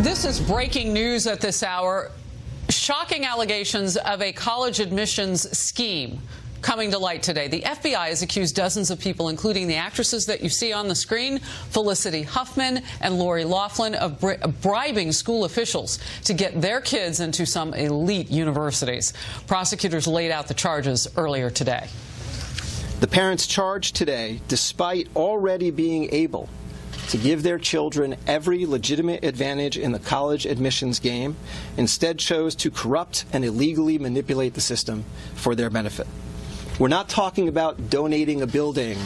This is breaking news at this hour. Shocking allegations of a college admissions scheme coming to light today. The FBI has accused dozens of people, including the actresses that you see on the screen, Felicity Huffman and Lori Loughlin, of bribing school officials to get their kids into some elite universities. Prosecutors laid out the charges earlier today. The parents charged today, despite already being able to give their children every legitimate advantage in the college admissions game, instead chose to corrupt and illegally manipulate the system for their benefit. We're not talking about donating a building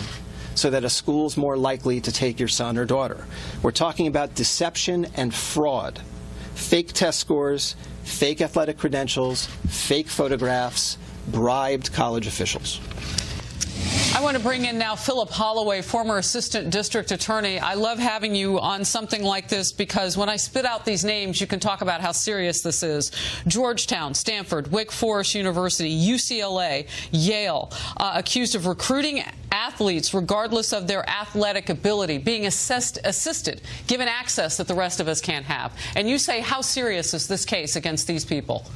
so that a school's more likely to take your son or daughter. We're talking about deception and fraud, fake test scores, fake athletic credentials, fake photographs, bribed college officials. I want to bring in now Philip Holloway, former assistant district attorney. I love having you on something like this because when I spit out these names, you can talk about how serious this is. Georgetown, Stanford, Wake Forest University, UCLA, Yale, uh, accused of recruiting athletes regardless of their athletic ability, being assessed, assisted, given access that the rest of us can't have. And you say, how serious is this case against these people?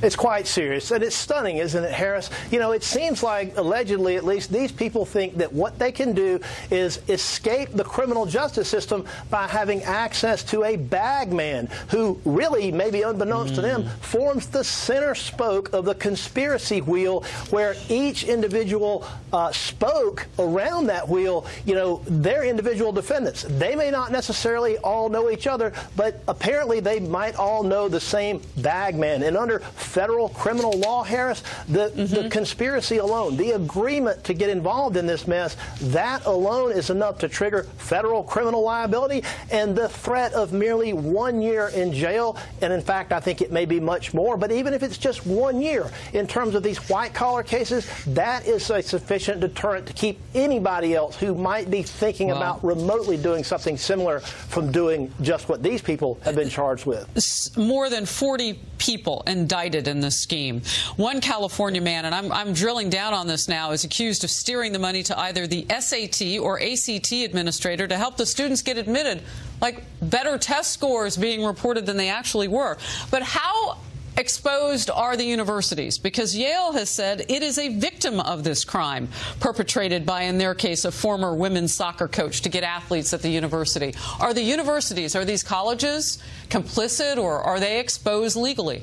It's quite serious, and it's stunning, isn't it, Harris? You know, it seems like, allegedly at least, these people think that what they can do is escape the criminal justice system by having access to a bagman who really, maybe unbeknownst mm. to them, mm. forms the center spoke of the conspiracy wheel where each individual uh, spoke around that wheel, you know, their individual defendants. They may not necessarily all know each other, but apparently they might all know the same bagman. And under federal criminal law, Harris, the, mm-hmm. the conspiracy alone, the agreement to get involved in this mess, that alone is enough to trigger federal criminal liability and the threat of merely one year in jail. And in fact, I think it may be much more. But even if it's just one year in terms of these white collar cases, that is a sufficient deterrent to keep anybody else who might be thinking about remotely doing something similar from doing just what these people have been charged with. More than 40 people indicted in this scheme. One California man, and I'm, I'm drilling down on this now, is accused of steering the money to either the SAT or ACT administrator to help the students get admitted, like better test scores being reported than they actually were. But how exposed are the universities because Yale has said it is a victim of this crime perpetrated by, in their case, a former women's soccer coach to get athletes at the university. Are the universities, are these colleges complicit or are they exposed legally?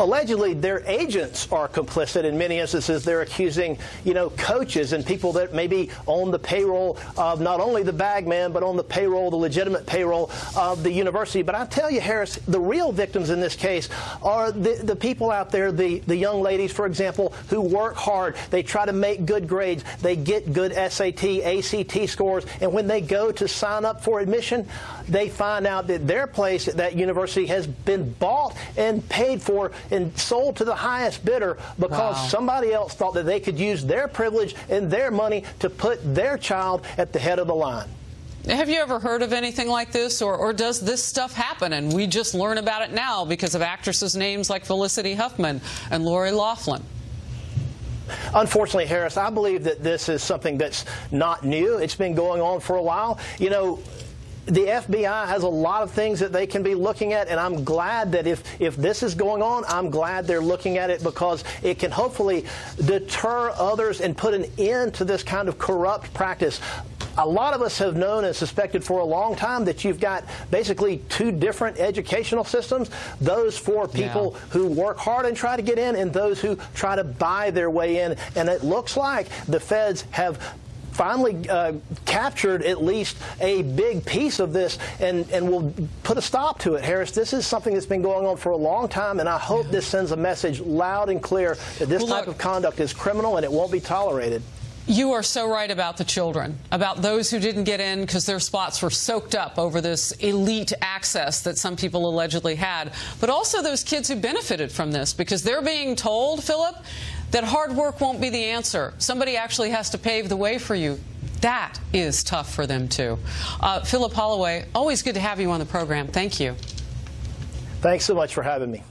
allegedly their agents are complicit in many instances. They're accusing, you know, coaches and people that may be on the payroll of not only the bagman, but on the payroll, the legitimate payroll of the university. But I tell you, Harris, the real victims in this case are the, the people out there, the, the young ladies, for example, who work hard. They try to make good grades. They get good SAT, ACT scores. And when they go to sign up for admission, they find out that their place at that university has been bought and paid for for and sold to the highest bidder because wow. somebody else thought that they could use their privilege and their money to put their child at the head of the line. Have you ever heard of anything like this, or, or, does this stuff happen and we just learn about it now because of actresses' names like Felicity Huffman and Lori Loughlin? Unfortunately, Harris, I believe that this is something that's not new. It's been going on for a while. You know, the FBI has a lot of things that they can be looking at, and I'm glad that if, if this is going on, I'm glad they're looking at it because it can hopefully deter others and put an end to this kind of corrupt practice a lot of us have known and suspected for a long time that you've got basically two different educational systems those for people yeah. who work hard and try to get in, and those who try to buy their way in. And it looks like the feds have finally uh, captured at least a big piece of this and, and will put a stop to it, Harris. This is something that's been going on for a long time, and I hope this sends a message loud and clear that this well, type look, of conduct is criminal and it won't be tolerated. You are so right about the children, about those who didn't get in because their spots were soaked up over this elite access that some people allegedly had, but also those kids who benefited from this because they're being told, Philip, that hard work won't be the answer. Somebody actually has to pave the way for you. That is tough for them, too. Uh, Philip Holloway, always good to have you on the program. Thank you. Thanks so much for having me.